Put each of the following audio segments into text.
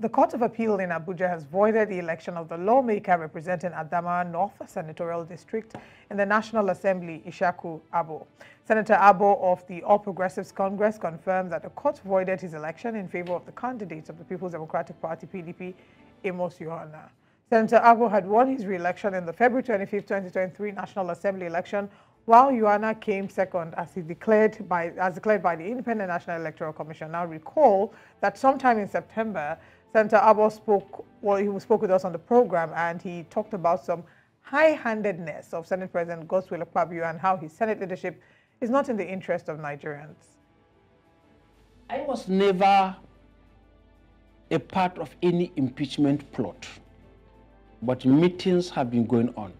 the Court of Appeal in Abuja has voided the election of the lawmaker representing Adamawa North Senatorial District in the National Assembly, Ishaku Abbo. Senator Abbo of the All Progressives Congress confirmed that the court voided his election in favor of the candidate of the People's Democratic Party, PDP, Amos Yohanna. Senator Abbo had won his re-election in the February 25, 2023 National Assembly election, while Yohanna came second as declared by as declared by the Independent National Electoral Commission. Now recall that sometime in September, Senator Abbo spoke well, he spoke with us on the program and he talked about some high-handedness of Senate President Godswill Akpabio and how his Senate leadership is not in the interest of Nigerians. I was never a part of any impeachment plot but meetings have been going on.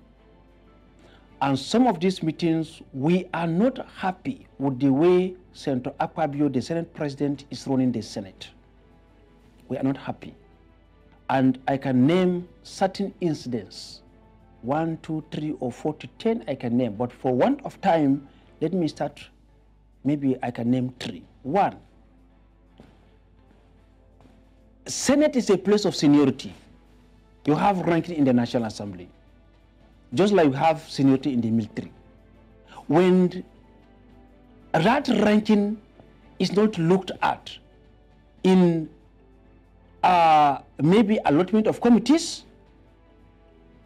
And some of these meetings, we are not happy with the way Senator Akpabio, the Senate President, is running the Senate. We are not happy. And I can name certain incidents, one, two, three, or four to ten I can name. But for want of time, let me start, maybe I can name three. One, Senate is a place of seniority. You have ranking in the National Assembly, just like you have seniority in the military. When that ranking is not looked at in uh, maybe allotment of committees,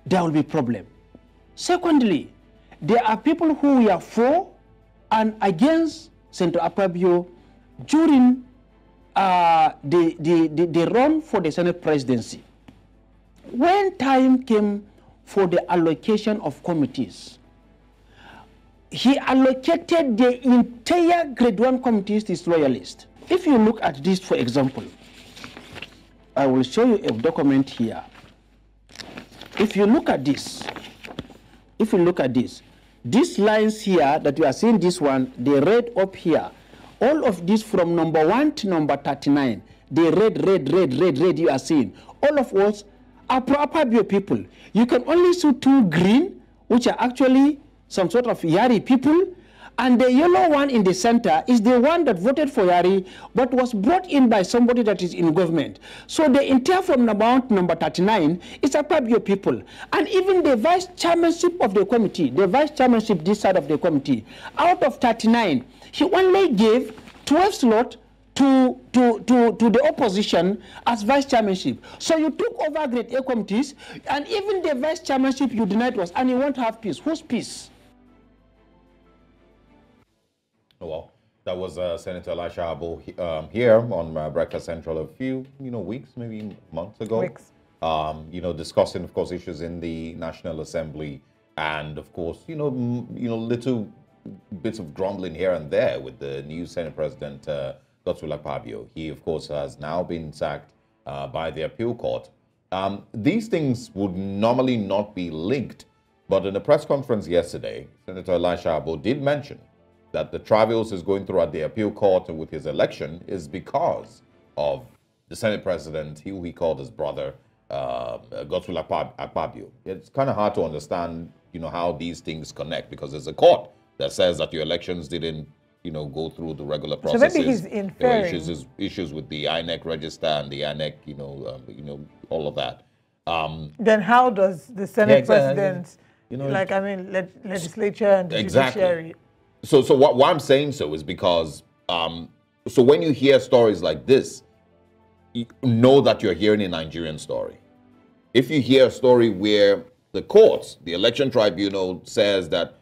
there will be problem. Secondly, there are people who are for and against Senator Akpabio during uh, the, the, the, the run for the Senate presidency. When time came for the allocation of committees, he allocated the entire grade one committees to his loyalists. If you look at this, for example, I will show you a document here. If you look at this, if you look at this, these lines here that you are seeing this one, they read up here. All of this from number one to number 39, they red, red, red, red, red you are seeing. All of us are proper bio people. You can only see two green, which are actually some sort of Yari people, and the yellow one in the center is the one that voted for Yari, but was brought in by somebody that is in government. So the entire from amount number 39 is Akpabio people. And even the vice chairmanship of the committee, the vice chairmanship this side of the committee, out of 39, he only gave 12 slot to, to, to, to the opposition as vice chairmanship. So you took over grade A committees, and even the vice chairmanship you denied was, and you won't have peace. Whose peace? Well, that was uh, Senator Elisha Abbo um, here on uh, Breakfast Central a few, you know, weeks, maybe months ago. Weeks. Um, you know, discussing, of course, issues in the National Assembly, and of course, you know, you know, little bits of grumbling here and there with the new Senate President. Uh, Godswill Akpabio. He, of course, has now been sacked uh, by the appeal court. Um, these things would normally not be linked, but in a press conference yesterday, Senator Elisha Abbo did mention that the travails is going through at the appeal court with his election is because of the Senate president, who he called his brother, uh, Godswill Akpabio. It's kind of hard to understand, you know, how these things connect because there's a court that says that your elections didn't you know, go through the regular processes. So maybe he's inferring. issues, issues with the INEC register and the INEC, you know, um, you know, all of that. Um, then how does the Senate yeah, exactly. president, you know, like I mean, le legislature and the exactly. judiciary? So, so what, why I'm saying so is because, um, so when you hear stories like this, you know that you're hearing a Nigerian story. If you hear a story where the courts, the election tribunal says that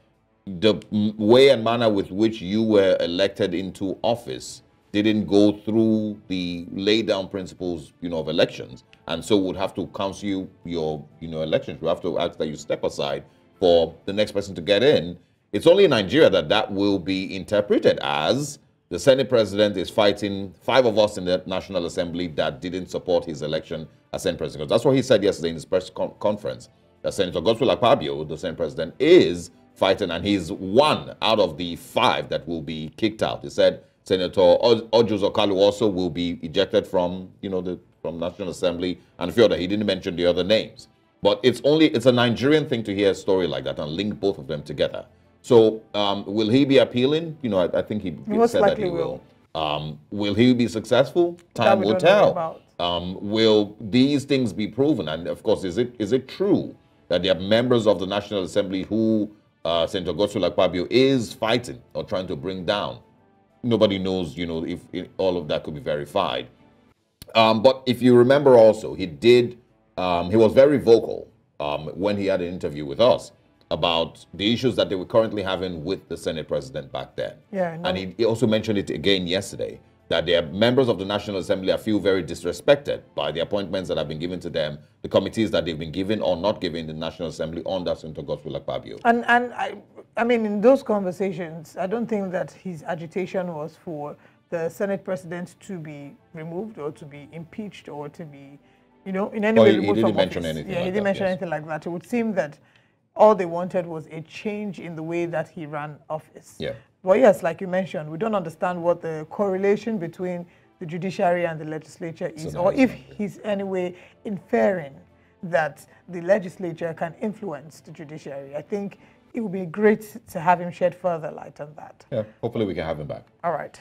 the way and manner with which you were elected into office didn't go through the lay down principles, you know, of elections, and so would have to counsel you your, you know, elections. We have to ask that you step aside for the next person to get in. It's only in Nigeria that that will be interpreted as the Senate president is fighting five of us in the National Assembly that didn't support his election as Senate president. That's what he said yesterday in his press con conference. That Senator Godswill Akpabio, the Senate president, is fighting, and he's one out of the five that will be kicked out. He said Senator Orji Uzor Kalu also will be ejected from, you know, the from National Assembly and a few other. He didn't mention the other names, but it's only it's a Nigerian thing to hear a story like that and link both of them together. So, um, will he be appealing? You know, I, I think he, he said that he will. will. Um, will he be successful? Time will tell. Um, will these things be proven? And of course, is it is it true that there are members of the National Assembly who uh, Senator Godswill Akpabio is fighting or trying to bring down? Nobody knows, you know, if, if all of that could be verified. Um, but if you remember also, he did, um, he was very vocal um, when he had an interview with us about the issues that they were currently having with the Senate president back then. Yeah, And he, he also mentioned it again yesterday that their members of the National Assembly feel very disrespected by the appointments that have been given to them, the committees that they've been given or not given the National Assembly under Senator Godswill Akpabio. And and I, I mean, in those conversations, I don't think that his agitation was for the Senate president to be removed or to be impeached or to be, you know, in any Oh, way he- he didn't mention office. anything Yeah, he didn't that, mention yes. anything like that. It would seem that all they wanted was a change in the way that he ran office. Yeah. Well, yes, like you mentioned, we don't understand what the correlation between the judiciary and the legislature is, or if he's anyway inferring that the legislature can influence the judiciary. I think it would be great to have him shed further light on that. Yeah, hopefully we can have him back. All right.